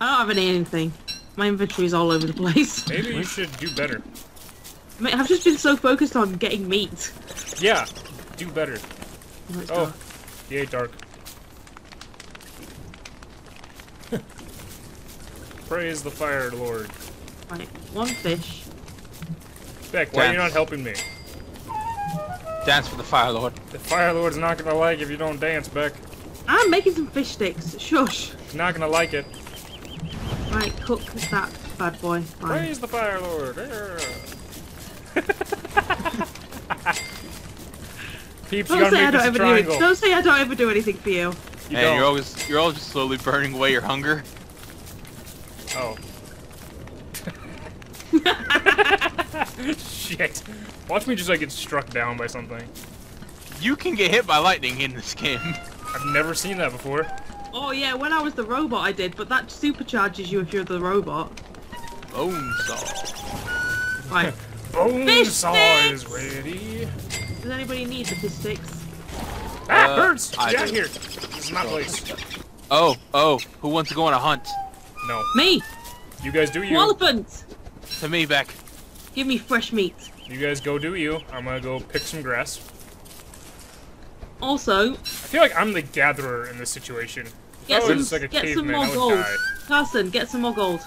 I don't have any anything. My inventory's all over the place. Maybe you should do better. I mean, I've just been so focused on getting meat. Yeah, do better. Oh, it's Oh, dark. yay, dark. Praise the Fire Lord. Right, one fish. Beck, why are you not helping me? Dance for the Fire Lord. The Fire Lord's not gonna like if you don't dance, Beck. I'm making some fish sticks. Shush. He's not gonna like it. Right, cook that bad boy. Fine. Praise the Fire Lord. Yeah. Peeps, Don't say I don't this ever do it. Don't say I don't ever do anything for you. You and don't. you're always you're always just slowly burning away your hunger. Oh. Shit. Watch me just like get struck down by something. You can get hit by lightning in this game. I've never seen that before. Oh yeah, when I was the robot I did, but that supercharges you if you're the robot. Bone saw. Right. Bone Fish saw sticks! is ready. Does anybody need the fish sticks? Ah, Uh, birds! I Get out do. here. This is my place. Oh, oh, who wants to go on a hunt? No. Me! You guys do you. Elephant! To me, Beck. Give me fresh meat. You guys go do you. I'm gonna go pick some grass. Also, I feel like I'm the gatherer in this situation. Get I some, like get some more gold. Carson, get some more gold.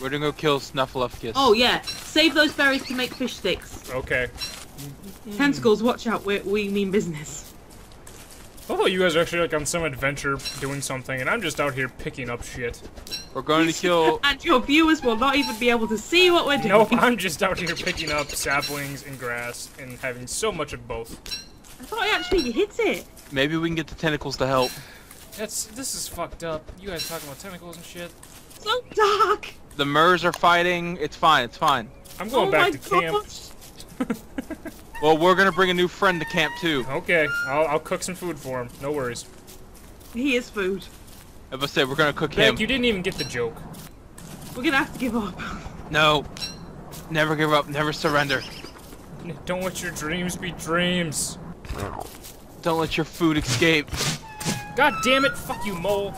We're gonna go kill Snuffleupagus. Oh yeah, save those berries to make fish sticks. Okay. Tentacles, watch out, we we mean business. I thought you guys are actually like on some adventure doing something, and I'm just out here picking up shit. We're going to kill. And your viewers will not even be able to see what we're doing. Nope, I'm just out here picking up saplings and grass and having so much of both. I thought I actually hit it. Maybe we can get the tentacles to help. That's this is fucked up. You guys talking about tentacles and shit. So dark. The Merms are fighting. It's fine. It's fine. I'm going oh back my to camp. Well, we're gonna bring a new friend to camp too. Okay, I'll, I'll cook some food for him. No worries. He is food. If I said, we're gonna cook him. Beck, you didn't even get the joke. We're gonna have to give up. No. Never give up. Never surrender. Don't let your dreams be dreams. Don't let your food escape. God damn it! Fuck you, mole.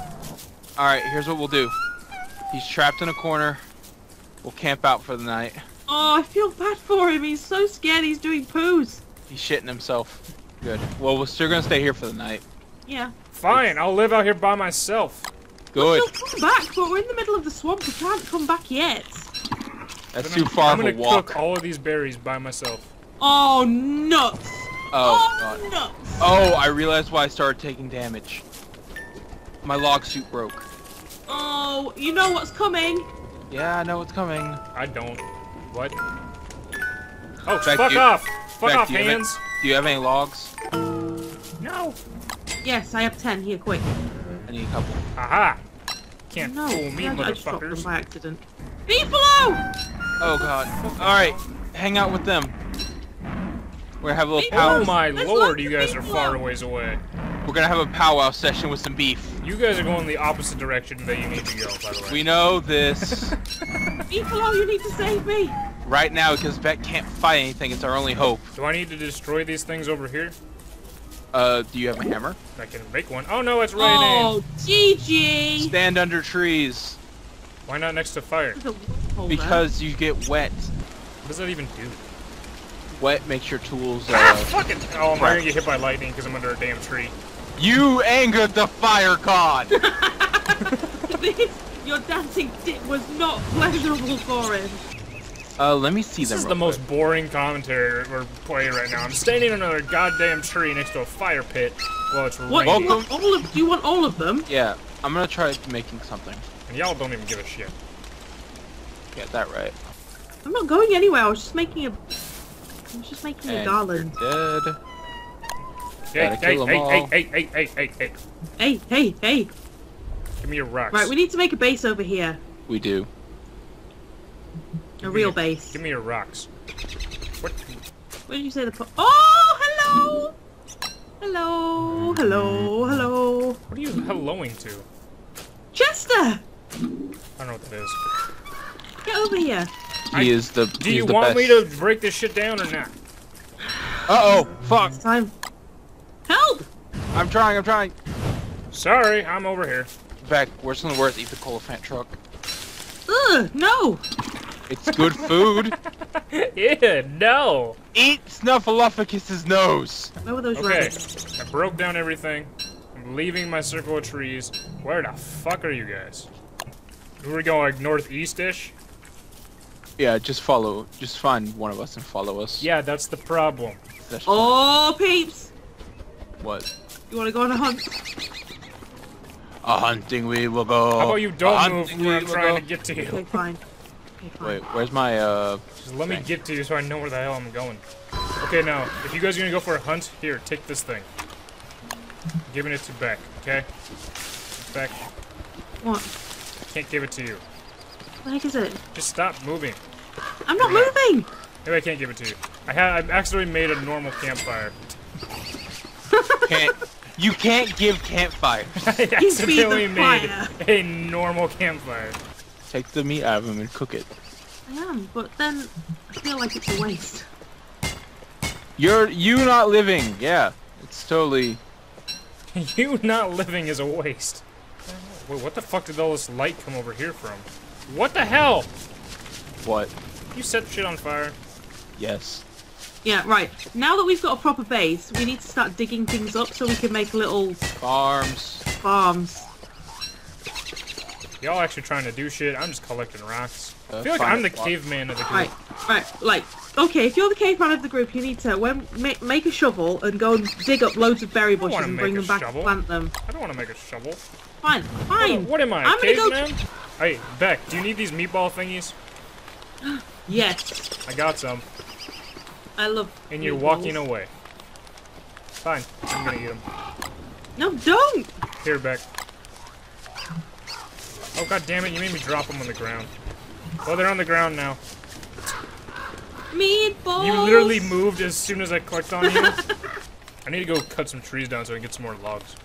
All right. Here's what we'll do. He's trapped in a corner. We'll camp out for the night. Oh, I feel bad for him. He's so scared. He's doing poos. He's shitting himself. Good. Well, we're still gonna stay here for the night. Yeah. Fine, I'll live out here by myself. Good. We'll come back, but we're in the middle of the swamp. We can't come back yet. That's too far I'm of a gonna cook all of these berries by myself. Oh, nuts. Oh, oh god. nuts. Oh, I realized why I started taking damage. My log suit broke. Oh, you know what's coming. Yeah, I know what's coming. I don't. What? Oh, Beck, fuck you- off! Fuck Beck, off, do you have any- Do you have any logs? No! Yes, I have ten. Here, quick. I need a couple. Aha! Can't No, fool me, I, I just dropped them by accident. Beefalo! Oh god. Alright, hang out with them. We're gonna have a little People- pow Oh my Let's lord, you guys are far ways away. we're gonna have a powwow session with some beef. You guys are going the opposite direction that you need to go, by the way. We know this Beefalo, you need to save me. right now because Beck can't fight anything, it's our only hope. Do I need to destroy these things over here? Uh, do you have a hammer? I can make one. Oh no, it's raining! Oh, GG. Stand under trees. Why not next to fire? There's a loophole there. Because you get wet. What does that even do? Wet makes your tools, Ah, uh... fucking! Oh, I'm crap. gonna get hit by lightning because I'm under a damn tree. You angered the fire god! This- Your dancing dick was not pleasurable for him. uh, let me see This them is real the most boring commentary we're playing right now. I'm standing under a goddamn tree next to a fire pit while it's What? raining, Do you, want all of, do you want all of them? Yeah, I'm gonna try making something. and y'all don't even give a shit. Get that right. I'm not going anywhere. I was just making a. I was just making a And garland. you're dead. Hey, Gotta hey, kill 'em hey, hey, all. hey, hey, hey, hey, hey! Hey, hey, hey! Give me your rocks. Right, we need to make a base over here. We do. A real base. Give me your rocks. What? What did you say? The po- oh, hello, hello, hello, hello, What are you helloing to? Chester, I don't know what that is. get over here. He I- is the. Do he's you the want best. me to break this shit down or not? Uh oh! Fuck! It's time. Help! I'm trying. I'm trying. Sorry, I'm over here. Beck, worse than the worst, eat the Koalefant trunk. Ugh, no! It's good food. yeah, no. eat Snuffleupagus' nose. Where were those Okay, rabbits? I broke down everything. I'm leaving my circle of trees. Where the fuck are you guys? We're going northeast-ish? Yeah, just follow. Just find one of us and follow us. Yeah, that's the problem. That's Oh, peeps! what? You wanna go on a hunt? A hunting we will go. How about you A don't move hunting where we I'm will trying go. to get to Okay, you? fine. Okay, fine. Wait, where's my uh? Just let me get to you so I know where the hell I'm going. Okay, now, if you guys are gonna go for a hunt, here, take this thing. I'm giving it to Beck, okay? Beck, What? I can't give it to you. What the heck is it? Just stop moving. I'm not moving! Maybe I can't give it to you. I had I accidentally made a normal campfire. Can't. You can't give campfires. I the accidentally made fire. a normal campfire. Take the meat out of them and cook it. I am, but then I feel like it's a waste. You're you not living. Yeah, it's totally. you not living is a waste. Wait, what the fuck did all this light come over here from? What the hell? What? You set shit on fire. Yes. Yeah, right. Now that we've got a proper base, we need to start digging things up so we can make little Farms. farms. Y'all actually trying to do shit. I'm just collecting rocks. I Uh, feel like I'm the a caveman of the group. Right, right, like, okay, if you're the caveman of the group, you need to when, make, make a shovel and go and dig up loads of berry bushes and bring them back shovel. and plant them. I don't want to make a shovel. Fine, fine. what am I, I'm gonna go caveman? Hey, Beck, do you need these meatball thingies? Yes, I got some. I love. And you're walking away. Fine, I'm gonna eat them. No, don't. Here, Beck. Oh god damn it! You made me drop them on the ground. Well, they're on the ground now. Meatballs. You literally moved as soon as I clicked on you. I need to go cut some trees down so I can get some more logs.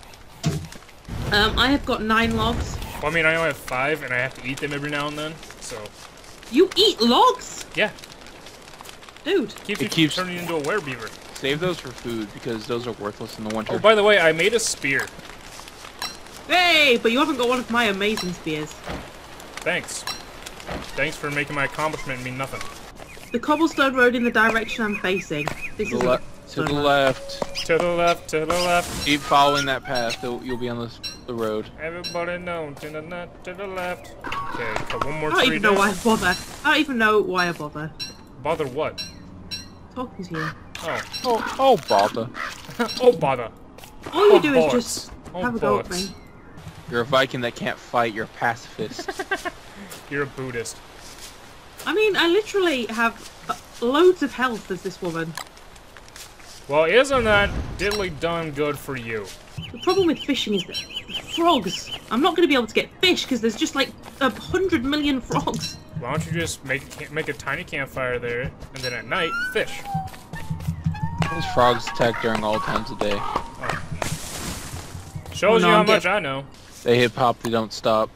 Um, I have got nine logs. Well, I mean, I only have five, and I have to eat them every now and then. So, You eat logs, yeah, dude. keeps It me keeps- turning into a werebeaver. Save those for food because those are worthless in the winter. Oh, by the way, I made a spear. Hey, but you haven't got one of my amazing spears. Thanks. Thanks for making my accomplishment mean nothing. The cobblestone road in the direction I'm facing. This to is the, le- to the left. To the left, to the left. Keep following that path. You'll, you'll be on the, the road. Everybody know to the left, to the left. Okay, cut one more I don't tree even know why I bother. I don't even know why I bother Bother what? talking to you. Oh, Oh, oh, bother. oh bother. All you Oh, do is just Oh, have a go at me. You're a Viking that can't fight. You're a pacifist. You're a Buddhist. I mean, I literally have uh, loads of health as this woman. Well, isn't that diddly done good for you? The problem with fishing is that frogs. I'm not going to be able to get fish because there's just like a hundred million frogs. Why don't you just make a make a tiny campfire there, and then at night fish? Those frogs attack during all times of day. Oh. Shows oh, no, you how I'm much I know. They hip hop. They don't stop.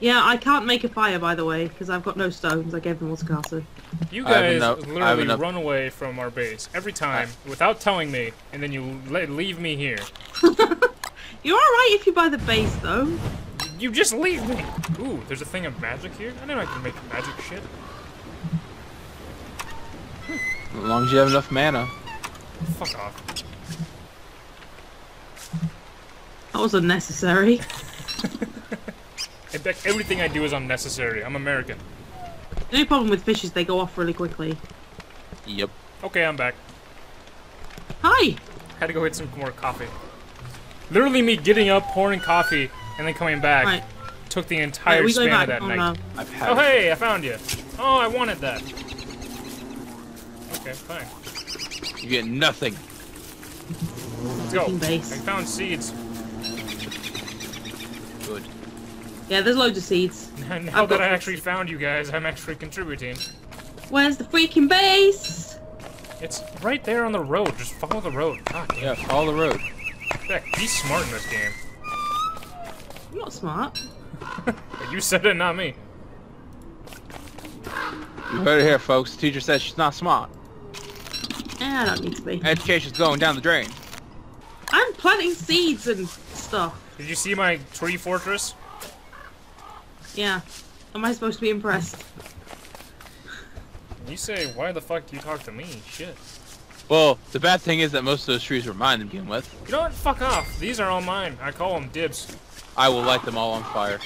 Yeah, I can't make a fire by the way because I've got no stones. I gave them all to Carson. You guys enough- literally enough- run away from our base every time without telling me, and then you le- leave me here. You're alright if you buy the base though. You just leave me. Ooh, there's a thing of magic here. I know I can make magic shit. As long as you have enough mana. Fuck off. That was unnecessary. In fact, everything I do is unnecessary. I'm American. The only problem with fish is they go off really quickly. Yep. Okay, I'm back. Hi. Had to go get some more coffee. Literally, me getting up, pouring coffee, and then coming back Right. took the entire we going span of that Oh night. no. I've had. Oh hey, I found you. Oh, I wanted that. Okay, fine. You get nothing. Let's go. Base. I found seeds. Good. Yeah, there's loads of seeds. now I've that I some actually found you guys, I'm actually contributing. Where's the freaking base? It's right there on the road. Just follow the road. God damn. Yeah, follow the road. Beck, be smart in this game. I'm not smart. You said it, not me. You heard it here, folks. The teacher says she's not smart. Eh, I don't need to be. Education's going down the drain. I'm planting seeds and stuff. Did you see my tree fortress? Yeah. Am I supposed to be impressed? You say, why the fuck do you talk to me? Shit. Well, the bad thing is that most of those trees were mine to begin with. You know what? Fuck off. These are all mine. I call them dibs. I will light them all on fire.